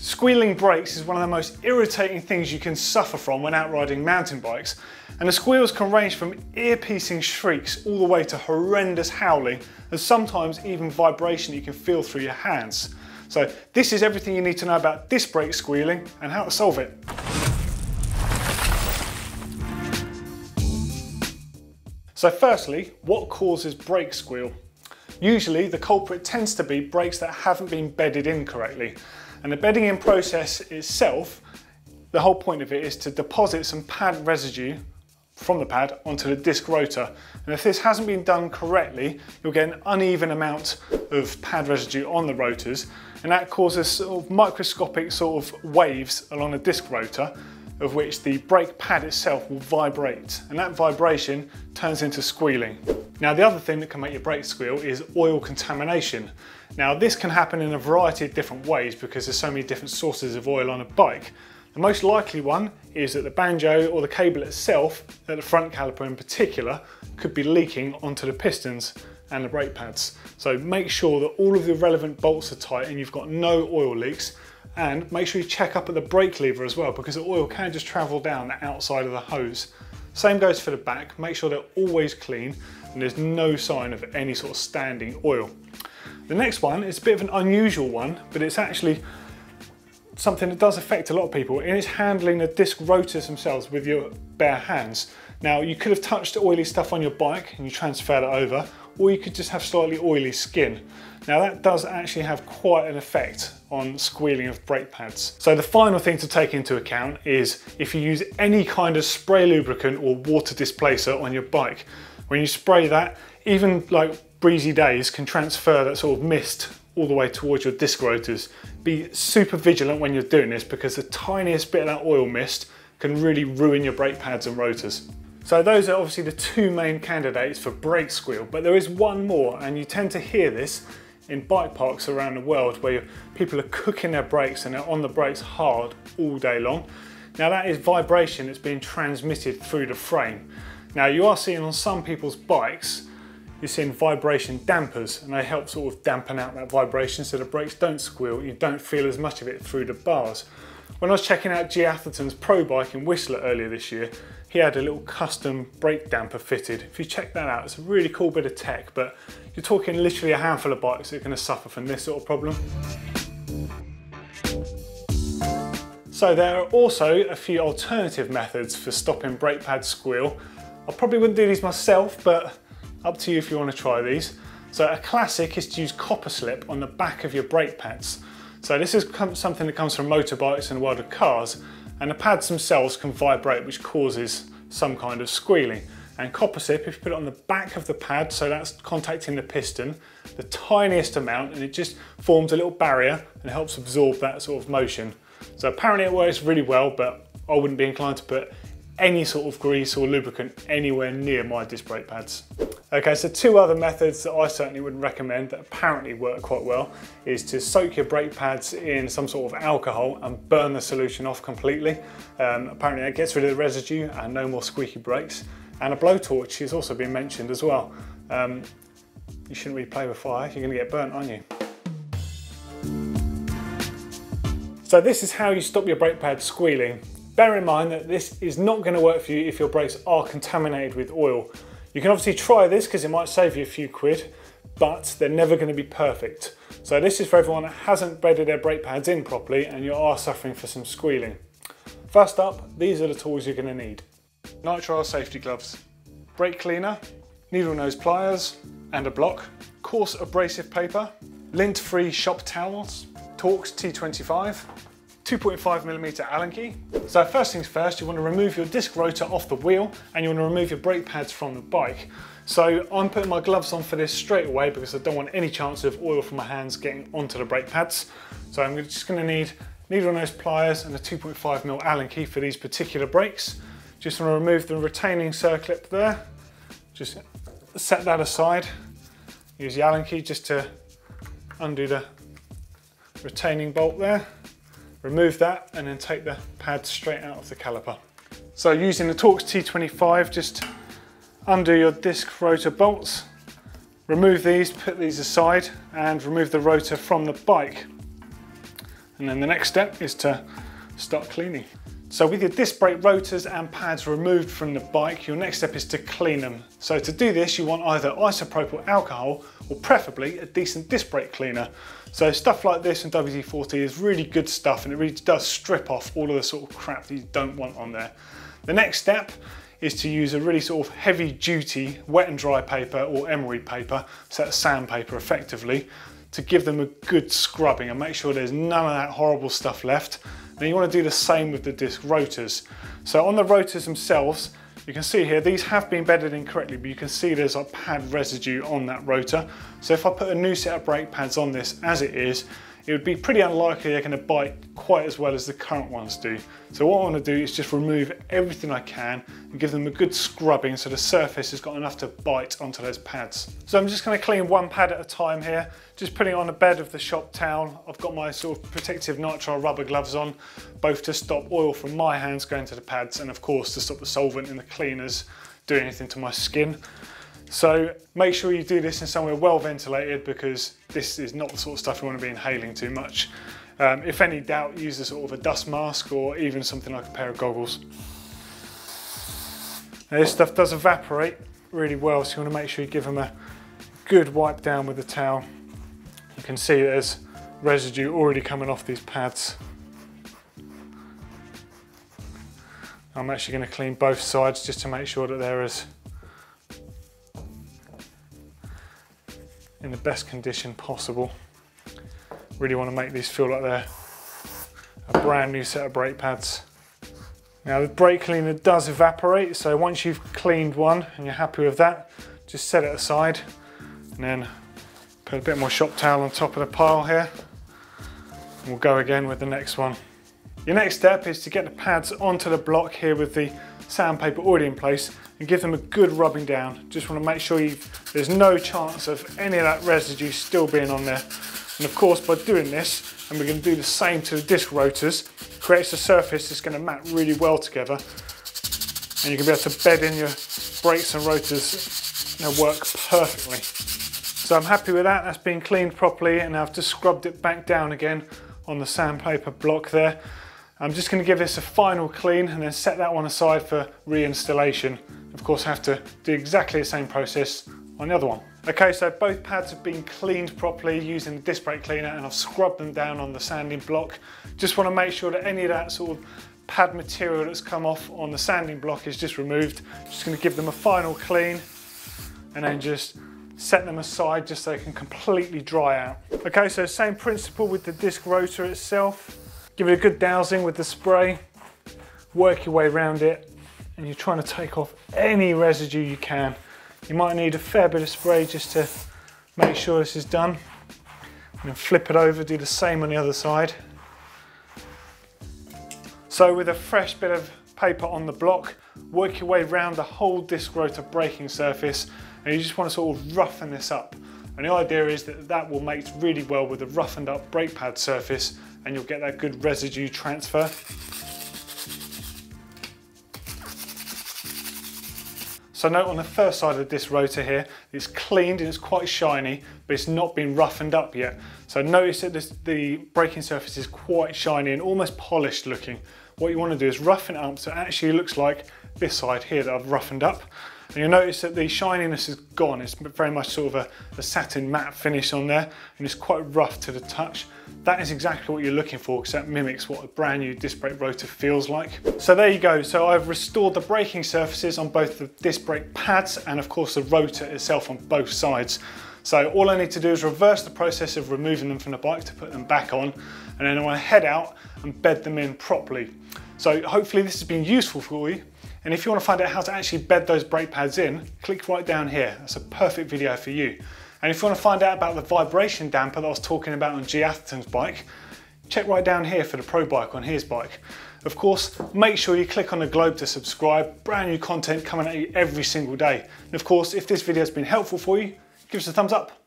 Squealing brakes is one of the most irritating things you can suffer from when out riding mountain bikes. And the squeals can range from ear-piercing shrieks all the way to horrendous howling and sometimes even vibration you can feel through your hands. So this is everything you need to know about disc brake squealing and how to solve it. So firstly, what causes brake squeal? Usually the culprit tends to be brakes that haven't been bedded in correctly. And the bedding in process itself, the whole point of it is to deposit some pad residue from the pad onto the disc rotor. And if this hasn't been done correctly, you'll get an uneven amount of pad residue on the rotors, and that causes sort of microscopic sort of waves along the disc rotor, of which the brake pad itself will vibrate, and that vibration turns into squealing. Now the other thing that can make your brake squeal is oil contamination. Now this can happen in a variety of different ways because there's so many different sources of oil on a bike. The most likely one is that the banjo or the cable itself, at the front caliper in particular, could be leaking onto the pistons and the brake pads. So make sure that all of the relevant bolts are tight and you've got no oil leaks and make sure you check up at the brake lever as well because the oil can just travel down the outside of the hose. Same goes for the back, make sure they're always clean and there's no sign of any sort of standing oil. The next one is a bit of an unusual one, but it's actually something that does affect a lot of people and it's handling the disc rotors themselves with your bare hands. Now you could have touched oily stuff on your bike and you transferred it over or you could just have slightly oily skin. Now that does actually have quite an effect on squealing of brake pads. So the final thing to take into account is if you use any kind of spray lubricant or water displacer on your bike. When you spray that, even like breezy days can transfer that sort of mist all the way towards your disc rotors. Be super vigilant when you're doing this because the tiniest bit of that oil mist can really ruin your brake pads and rotors. So those are obviously the two main candidates for brake squeal, but there is one more and you tend to hear this in bike parks around the world where people are cooking their brakes and they're on the brakes hard all day long. Now that is vibration that's being transmitted through the frame. Now you are seeing on some people's bikes you're seeing vibration dampers and they help sort of dampen out that vibration so the brakes don't squeal, you don't feel as much of it through the bars. When I was checking out Gee Atherton's Pro Bike in Whistler earlier this year, he had a little custom brake damper fitted. If you check that out, it's a really cool bit of tech, but you're talking literally a handful of bikes that are gonna suffer from this sort of problem. So there are also a few alternative methods for stopping brake pad squeal. I probably wouldn't do these myself, but up to you if you want to try these. So a classic is to use copper slip on the back of your brake pads. So this is something that comes from motorbikes and the world of cars, and the pads themselves can vibrate, which causes some kind of squealing. And copper slip, if you put it on the back of the pad, so that's contacting the piston, the tiniest amount, and it just forms a little barrier and helps absorb that sort of motion. So apparently it works really well, but I wouldn't be inclined to put any sort of grease or lubricant anywhere near my disc brake pads. Okay, so two other methods that I certainly wouldn't recommend that apparently work quite well is to soak your brake pads in some sort of alcohol and burn the solution off completely. Um, apparently that gets rid of the residue and no more squeaky brakes. And a blowtorch has also been mentioned as well. Um, you shouldn't really play with fire, you're gonna get burnt, aren't you? So this is how you stop your brake pads squealing. Bear in mind that this is not going to work for you if your brakes are contaminated with oil. You can obviously try this because it might save you a few quid, but they're never going to be perfect. So this is for everyone that hasn't bedded their brake pads in properly and you are suffering for some squealing. First up, these are the tools you're going to need. Nitrile safety gloves, brake cleaner, needle nose pliers and a block, coarse abrasive paper, lint-free shop towels, Torx T25, 2.5mm Allen key. So first things first, you want to remove your disc rotor off the wheel and you want to remove your brake pads from the bike. So I'm putting my gloves on for this straight away because I don't want any chance of oil from my hands getting onto the brake pads. So I'm just going to need needle nose pliers and a 2.5mm Allen key for these particular brakes. Just want to remove the retaining circlip there. Just set that aside. Use the Allen key just to undo the retaining bolt there. Remove that and then take the pad straight out of the caliper. So using the Torx T25, just undo your disc rotor bolts, remove these, put these aside and remove the rotor from the bike. And then the next step is to start cleaning. So with your disc brake rotors and pads removed from the bike, your next step is to clean them. So to do this, you want either isopropyl alcohol or preferably a decent disc brake cleaner. So stuff like this and WD-40 is really good stuff and it really does strip off all of the sort of crap that you don't want on there. The next step is to use a really sort of heavy duty wet and dry paper or emery paper, so that's sandpaper effectively, to give them a good scrubbing and make sure there's none of that horrible stuff left. Then you want to do the same with the disc rotors. So on the rotors themselves, you can see here, these have been bedded in correctly, but you can see there's a pad residue on that rotor. So if I put a new set of brake pads on this as it is, it would be pretty unlikely they're to bite quite as well as the current ones do. So what I want to do is just remove everything I can and give them a good scrubbing so the surface has got enough to bite onto those pads. So I'm just going to clean one pad at a time here, just putting on the bed of the shop towel. I've got my sort of protective nitrile rubber gloves on, both to stop oil from my hands going to the pads and of course to stop the solvent in the cleaners doing anything to my skin. So make sure you do this in somewhere well ventilated because this is not the sort of stuff you want to be inhaling too much. Um, if any doubt, use a sort of a dust mask or even something like a pair of goggles. Now this stuff does evaporate really well, so you want to make sure you give them a good wipe down with the towel. You can see there's residue already coming off these pads. I'm actually going to clean both sides just to make sure that there is in the best condition possible. Really want to make these feel like they're a brand new set of brake pads. Now the brake cleaner does evaporate, so once you've cleaned one and you're happy with that, just set it aside and then put a bit more shop towel on top of the pile here. And we'll go again with the next one. Your next step is to get the pads onto the block here with the sandpaper already in place and give them a good rubbing down. Just want to make sure there's no chance of any of that residue still being on there. And of course by doing this, and we're going to do the same to the disc rotors, creates a surface that's going to mat really well together and you can be able to bed in your brakes and rotors and they'll work perfectly. So I'm happy with that, that's been cleaned properly and I've just scrubbed it back down again on the sandpaper block there. I'm just going to give this a final clean and then set that one aside for reinstallation. Of course, I have to do exactly the same process on the other one. Okay, so both pads have been cleaned properly using the disc brake cleaner and I've scrubbed them down on the sanding block. Just want to make sure that any of that sort of pad material that's come off on the sanding block is just removed. Just going to give them a final clean and then just set them aside just so they can completely dry out. Okay, so same principle with the disc rotor itself. Give it a good dousing with the spray, work your way around it, and you're trying to take off any residue you can. You might need a fair bit of spray just to make sure this is done. And then flip it over, do the same on the other side. So with a fresh bit of paper on the block, work your way around the whole disc rotor braking surface and you just want to sort of roughen this up. And the idea is that that will mate really well with the roughened up brake pad surface and you'll get that good residue transfer. So note on the first side of this rotor here, it's cleaned and it's quite shiny, but it's not been roughened up yet. So notice that this, the braking surface is quite shiny and almost polished looking. What you want to do is roughen it up so it actually looks like this side here that I've roughened up. And you'll notice that the shininess is gone. It's very much sort of a, a, satin matte finish on there and it's quite rough to the touch. That is exactly what you're looking for because that mimics what a brand new disc brake rotor feels like. So there you go. So I've restored the braking surfaces on both the disc brake pads and of course the rotor itself on both sides. So all I need to do is reverse the process of removing them from the bike to put them back on and then I want to head out and bed them in properly. So hopefully this has been useful for you and if you want to find out how to actually bed those brake pads in, click right down here. That's a perfect video for you. And if you want to find out about the vibration damper that I was talking about on Gee Atherton's bike, check right down here for the Pro Bike on his bike. Of course, make sure you click on the globe to subscribe. Brand new content coming at you every single day. And of course, if this video has been helpful for you, give us a thumbs up.